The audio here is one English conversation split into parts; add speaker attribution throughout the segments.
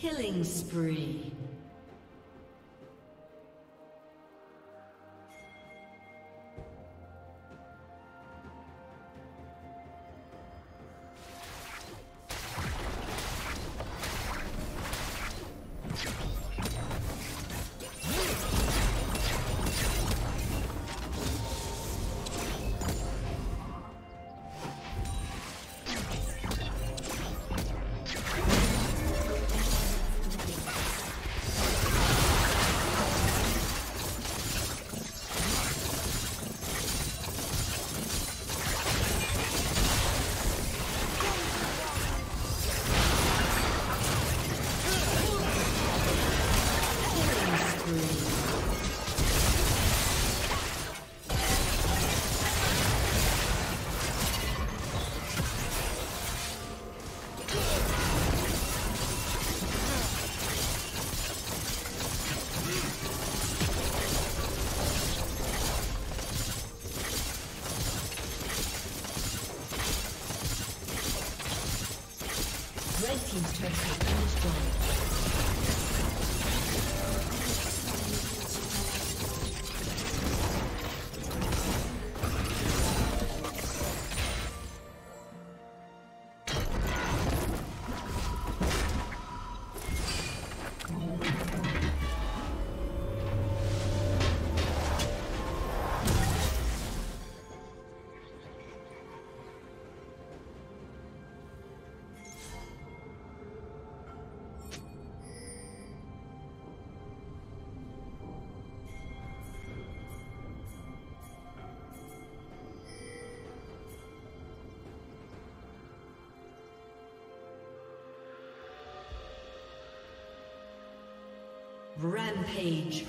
Speaker 1: Killing spree. Rampage.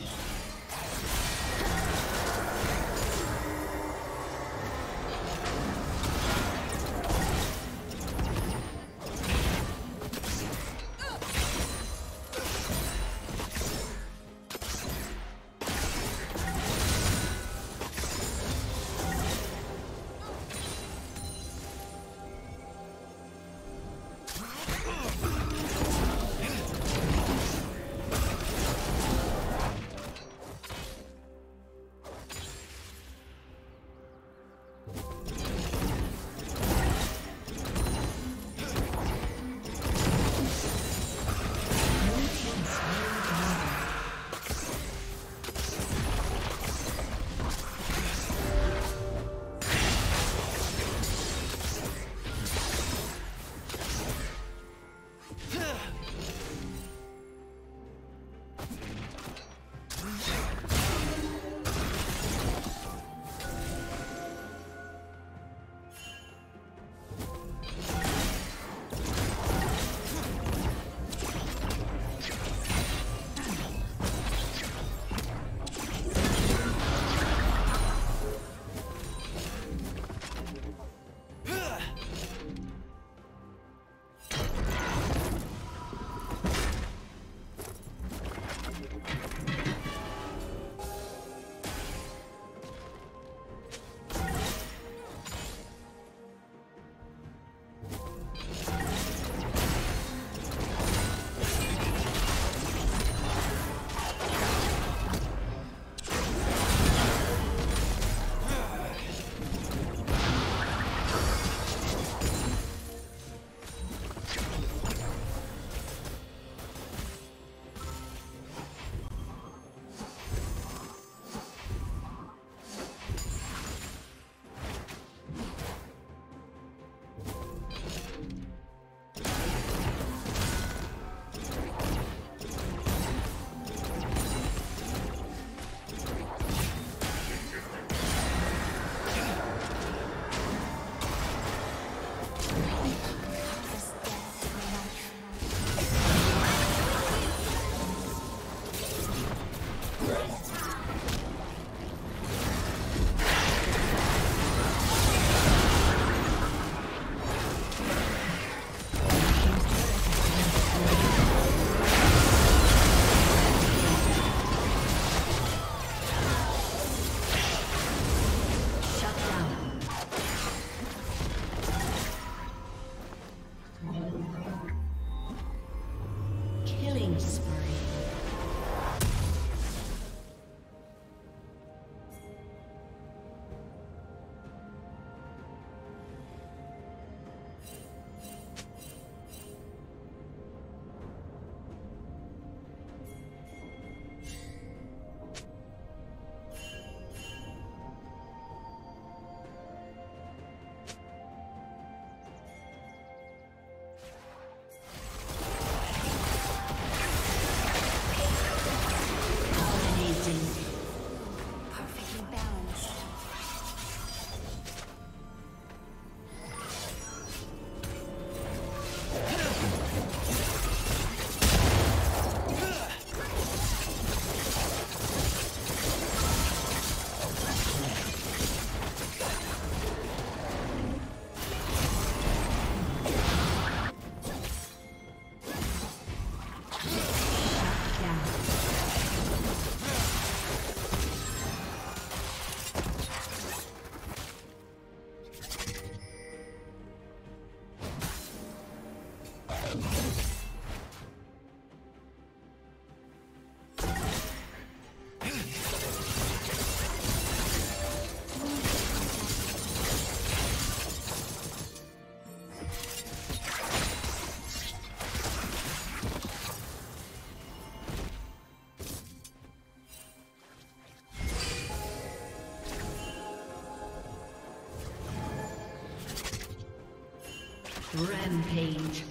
Speaker 1: Rampage.